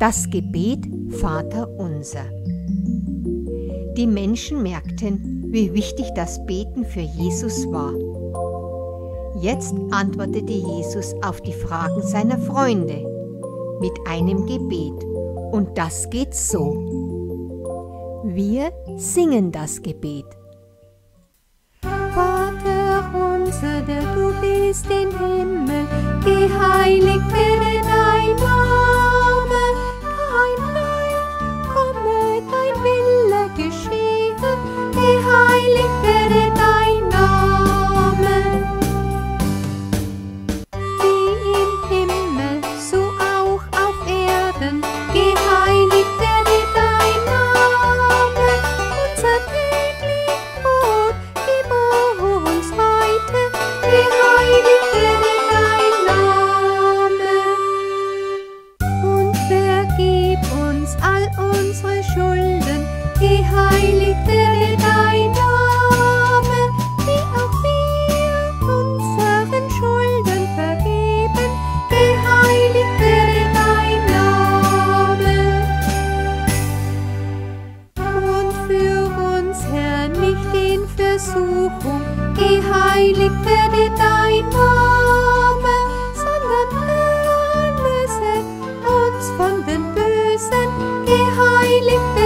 Das Gebet Vater unser. Die Menschen merkten, wie wichtig das Beten für Jesus war. Jetzt antwortete Jesus auf die Fragen seiner Freunde mit einem Gebet. Und das geht so. Wir singen das Gebet. Vater unser, der du bist im Himmel, geheiligt werde dein Name, uns all unsere Schulden, geheiligt werde dein Name, wie auch wir unseren Schulden vergeben, geheiligt werde dein Name. Und für uns, Herr, nicht in Versuchung, geheiligt werde dein Name, sondern erlöse uns von den Bösen. 身揭開